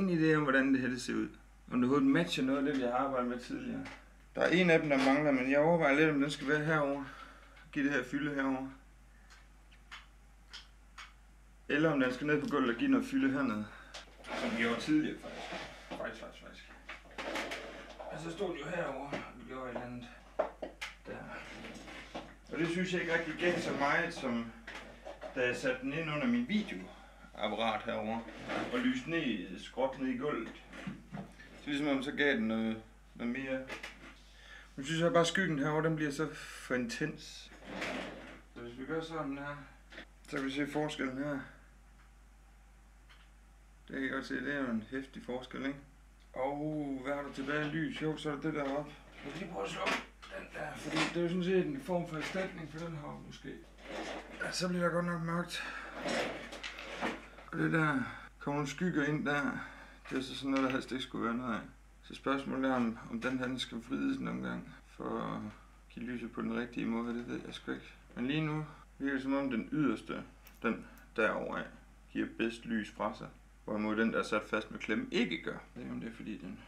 ingen idé om, hvordan det her det ser ud. Om det overhovedet matcher noget af det, vi har arbejdet med tidligere. Der er en af dem, der mangler, men jeg overvejer lidt, om den skal være herover. Giv det her fylde herover. Eller om den skal ned på gulvet og give noget fylde hernede. Som vi gjorde tidligere, faktisk. Faktisk, faktisk, faktisk. Og så stod den jo herover og vi gjorde et eller andet der. Og det synes jeg ikke rigtig gav så meget, som da jeg satte den ind under min videoapparat herover og lyste ned, skråt ned i gulvet. Så ligesom om så gav den noget, noget mere. Nu synes jeg bare, at skyggen herovre, den bliver så for intens. Så hvis vi gør sådan her, så kan vi se forskellen her. Det kan I godt se, det er jo en hæftig forskel, ikke? Og hvad har du tilbage af lys? Jo, så er det det der op. Jeg vil lige prøve at slå den der, fordi det er jo sådan set en form for erstatning for den her måske. Ja, så bliver der godt nok mørkt. Og det der, kommer nogle skygger ind der, det er så sådan noget, der helst ikke skulle være noget af. Så spørgsmålet er, om, om den her den skal vrides nogle gange, for at give lyset på den rigtige måde, det ved jeg sgu ikke. Men lige nu virker det som om den yderste, den derovre af, giver bedst lys fra sig. Hvorimod den, der er sat fast med klemme, ikke gør. Jeg ved om det er fordi den...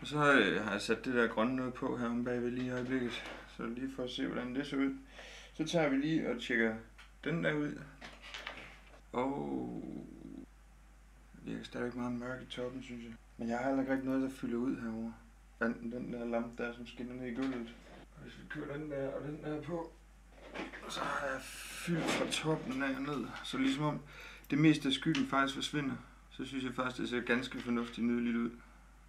Og så har jeg, har jeg sat det der grønne noget på her om bagved lige i øjeblikket. Så lige for at se, hvordan det ser ud. Så tager vi lige og tjekker den der ud. Og... Det virker stadigvæk meget mørk i toppen, synes jeg. Men jeg har heller ikke rigtig noget, der fylder ud herovre. Enten den der lampe der, som skinner ned i gulvet. Og hvis vi kører den der og den der på, så har jeg fyldt fra toppen af og ned. Så ligesom om det meste af skyggen faktisk forsvinder, så synes jeg faktisk, det ser ganske fornuftigt nydeligt ud.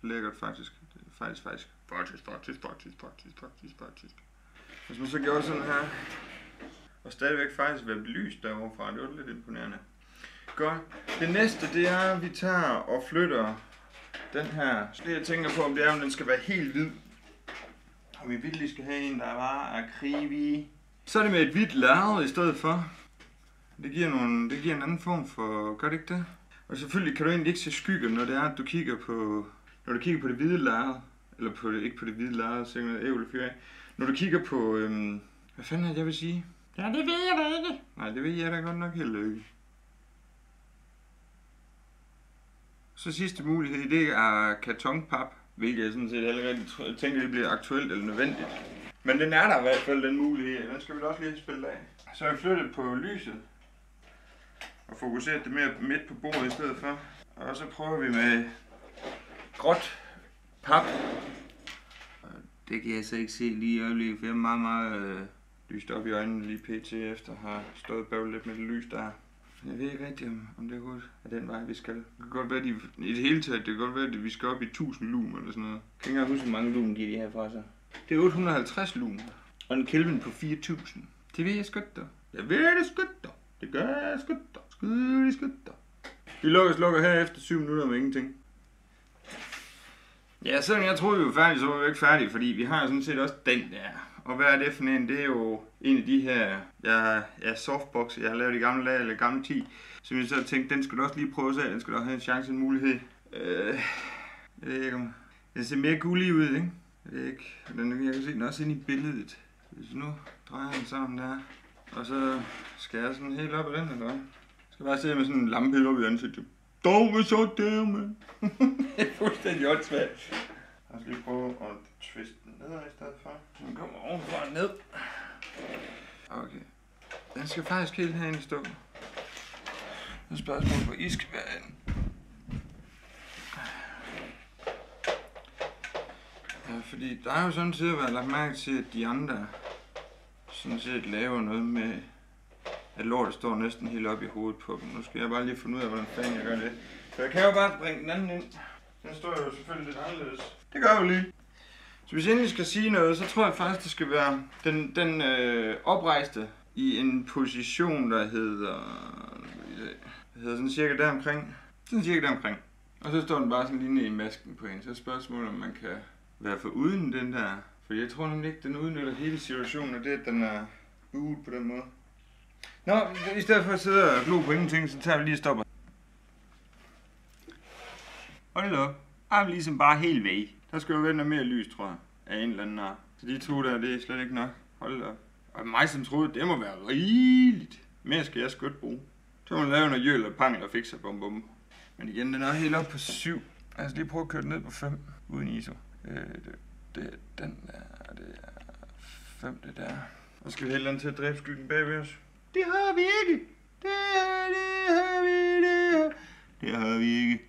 Lækkert faktisk. Det er faktisk, faktisk. Faktisk, faktisk, faktisk, faktisk, faktisk, faktisk. Hvis man så gjorde sådan her, og stadigvæk faktisk være belyst derovre fra, det var lidt imponerende. Godt. Det næste, det er, at vi tager og flytter den her. Så det jeg tænker på, om det er, om den skal være helt hvid. Og vi virkelig skal have en, der bare er krivi. Så er det med et hvidt lærred i stedet for. Det giver, nogle, det giver en anden form for, gør det ikke det? Og selvfølgelig kan du egentlig ikke se skygger, når det er, at du kigger på, når du kigger på det hvide lærred. Eller på ikke på det hvide lærred, så er det fyr af. Når du kigger på, øhm, hvad fanden er det, jeg vil sige? Ja, det ved jeg da ikke. Nej, det ved jeg da godt nok heller ikke. Så sidste mulighed, det er kartonpap, hvilket jeg sådan set allerede tr- tænker, det bliver aktuelt eller nødvendigt. Men den er der i hvert fald, den mulighed. Den skal vi da også lige spille af. Så har vi flyttet på lyset. Og fokuseret det mere midt på bordet i stedet for. Og så prøver vi med gråt pap. Det kan jeg så ikke se lige i øjeblikket, for jeg er meget, meget øh, lyst op i øjnene lige pt. efter at have stået og lidt med det lys der. Jeg ved ikke rigtigt, om, om det er godt af den vej, vi skal. Det kan godt være, at de, i det hele taget, det kan godt være, at vi skal op i 1000 lum eller sådan noget. Jeg kan ikke engang huske, hvor mange lum giver de her fra sig. Det er 850 lum. Og en Kelvin på 4000. Det ved jeg sgu da. Jeg ved det sgu da. Det gør jeg da. Skud det sgu da. Vi lukker slukker her efter 7 minutter med ingenting. Ja, selvom jeg troede, vi var færdige, så var vi ikke færdige, fordi vi har sådan set også den der. Og hvad er det for en? Det er jo en af de her ja, ja, softbox, jeg har lavet i gamle dage, eller gamle 10, som jeg så tænkte, den skal du også lige prøve af, den skulle du have en chance, en mulighed. Øh, jeg ved ikke om... Den ser mere gullig ud, ikke? Jeg ved ikke. Den, jeg kan se den også ind i billedet. Hvis nu drejer den sammen der, og så skal jeg sådan helt op i den, eller hvad? Jeg skal bare se med sådan en lampe helt op i ansigtet. Dog så der, mand. det er fuldstændig åndssvagt. Lad os lige prøve at twiste den nedad i stedet for. Den kommer ovenfra og ned. Okay. Den skal faktisk helt herinde stå. Så er spørgsmålet, hvor I skal være henne. Ja, fordi der er jo sådan set været lagt mærke til, at de andre sådan set laver noget med, at lortet står næsten helt op i hovedet på dem. Nu skal jeg bare lige finde ud af, hvordan fanden jeg gør det. Så jeg kan jo bare bringe den anden ind. Den står jo selvfølgelig lidt anderledes. Det gør jeg jo lige. Så hvis jeg endelig skal sige noget, så tror jeg faktisk, det skal være den, den øh, oprejste i en position, der hedder... Det hedder sådan cirka deromkring. Sådan cirka deromkring. Og så står den bare sådan lige ned i masken på en. Så er spørgsmålet, om man kan være for uden den der. For jeg tror nemlig ikke, den udnytter hele situationen, og det at den er buet på den måde. Nå, i stedet for at sidde og glo på ingenting, så tager vi lige og stopper. Hold da op. Jeg er ligesom bare helt væk. Der skal jo være noget mere lys, tror jeg, af en eller anden art. Så de to der, det er slet ikke nok. Hold da op. Og mig som troede, det må være rigeligt. Mere skal jeg skødt bruge. Så må man lave noget jøl og pangel og fikse bum bum. Men igen, den er helt op på 7. Altså lige prøve at køre den ned på 5 uden ISO. Øh, det, det, den der, det er 5 det der. Og skal vi helt til at dræbe skyggen bagved os? Det har vi ikke! Det har vi, det har, det har vi ikke.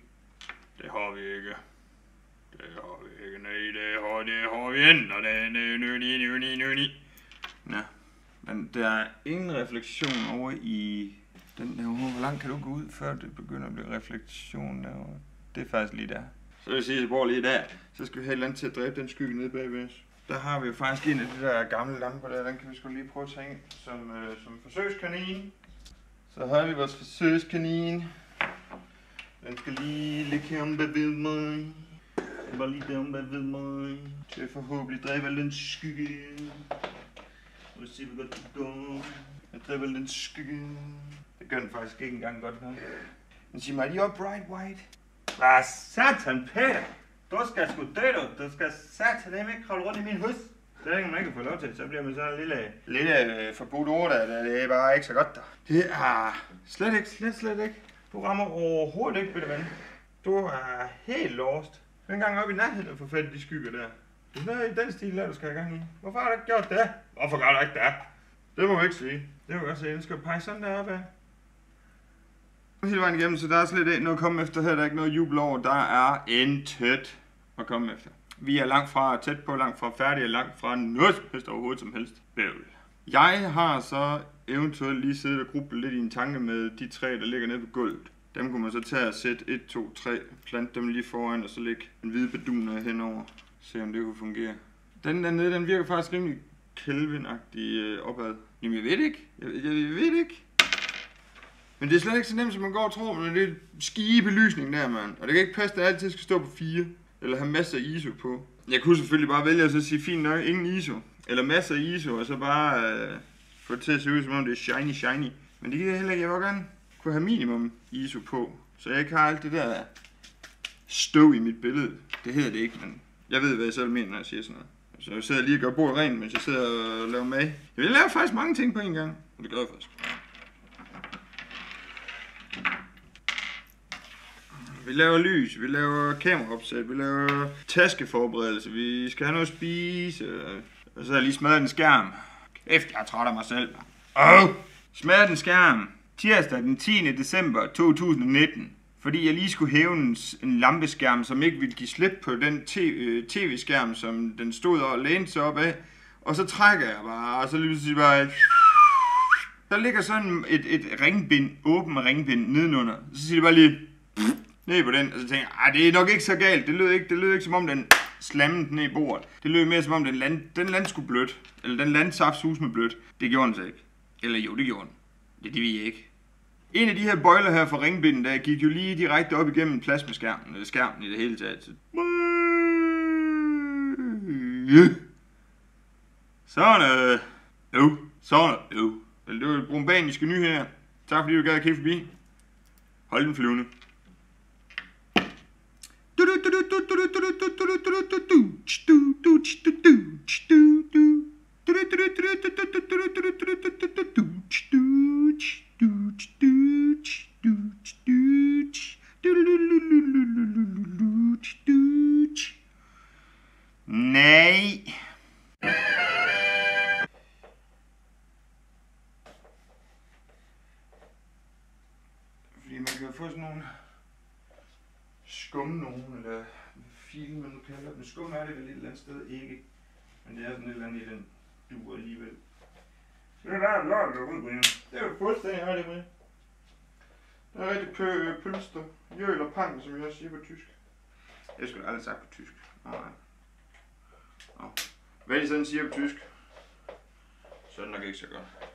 Det har vi ikke. Det har vi ikke, nej, det har, det har vi ikke, og det er nø, nø, nø, nø, nø, nø. Ja, men der er ingen refleksion over i den der Hvor langt kan du gå ud, før det begynder at blive refleksion derovre? Det er faktisk lige der. Så vil jeg sige, at jeg bor lige der. Så skal vi have et eller andet til at dræbe den skygge nede bagved os. Der har vi jo faktisk en af de der gamle lamper der. Den kan vi sgu lige prøve at tage ind som, øh, som forsøgskanin. Så har vi vores forsøgskanin. Den skal lige ligge her om bagved mig. Den var lige der om bagved mig. Til at forhåbentlig dræbe al den skygge. Nu se, hvor godt det går. Jeg dræber den skygge. Det gør den faktisk ikke engang godt nok. Den siger mig, you're bright white. Hvad satan, Peter? Du skal sgu dø, du. Du skal satan ikke kravle rundt i min hus. Det er ikke, man ikke kan få lov til. Så bliver man sådan en lille, lille øh, forbudt ord, der. Det er bare ikke så godt, der. Det er slet ikke, slet, slet ikke. Du rammer overhovedet ikke, bitte ven. Du er helt lost. Den gang op i nærheden af fat de skygger der. Det er noget i den stil, der du skal have gang i. Hvorfor har du ikke gjort det? Hvorfor gør du ikke det? Det må jeg ikke sige. Det må jeg godt sige. Den skal pege sådan der op af. Hele vejen igennem, så der er slet ikke noget at komme efter her. Der er ikke noget jubel over. Der er intet at komme efter. Vi er langt fra tæt på, langt fra færdige, langt fra noget som helst overhovedet som helst. Bævl. Jeg har så eventuelt lige siddet og grublet lidt i en tanke med de tre, der ligger nede på gulvet. Dem kunne man så tage og sætte 1, 2, 3, plante dem lige foran, og så lægge en hvide bedun henover. Se om det kunne fungere. Den der nede, den virker faktisk rimelig Kelvin-agtig øh, opad. Jamen jeg ved det ikke. Jeg, jeg, jeg ved det ikke. Men det er slet ikke så nemt, som man går og tror, men det er skige belysning der, mand. Og det kan ikke passe, at det altid skal stå på 4. Eller have masser af ISO på. Jeg kunne selvfølgelig bare vælge at så sige, fint nok, ingen ISO. Eller masser af ISO, og så bare øh, få det til at se ud, som om det er shiny, shiny. Men det giver jeg heller ikke. Jeg vil gerne kunne have minimum ISO på. Så jeg ikke har alt det der støv i mit billede. Det hedder det ikke, men jeg ved, hvad jeg selv mener, når jeg siger sådan noget. Så jeg sidder lige og gør bordet rent, mens jeg sidder og laver mad. Jeg vil lave faktisk mange ting på en gang. Og det gør jeg faktisk. Vi laver lys, vi laver kameraopsæt, vi laver taskeforberedelse, vi skal have noget at spise. Og så har jeg lige smadret en skærm. Kæft, jeg er træt af mig selv. Åh! Oh! Smadret en skærm. Tirsdag den 10. december 2019 fordi jeg lige skulle hæve en, en lampeskærm, som ikke ville give slip på den øh, tv-skærm, som den stod og lænede sig op af. Og så trækker jeg bare, og så lige pludselig bare... Der ligger sådan et, et ringbind, åben ringbind nedenunder. Så siger det bare lige ned på den, og så tænker jeg, det er nok ikke så galt. Det lød ikke, det lød ikke som om den slammede ned i bordet. Det lød mere som om den land, den land skulle blødt. Eller den land saftsus med blødt. Det gjorde den så ikke. Eller jo, det gjorde den. Det, det ved jeg ikke. En af de her bøjler her fra ringbinden, der gik jo lige direkte op igennem plasmaskærmen, eller skærmen i det hele taget. Sådan, øh, jo, sådan, jo. Det var brumbaniske ny her. Tak fordi du gad at kigge forbi. Hold den flyvende. du duch, duch, duch, duch, duch. Nej. Fordi man kan få sådan nogle skum nogen, eller fil, man nu kalder dem. Skum er det vel et eller andet sted ikke, men det er sådan et eller andet i den duer alligevel. Det er der lort, der ud, Brian. Det er jo fuldstændig rigtigt, med. Der er rigtig pø øh, pølster. Jøl og pang, som jeg også siger på tysk. Jeg skulle aldrig sagt på tysk. Nej. Nå. Hvad de sådan siger på tysk, så er det nok ikke så godt.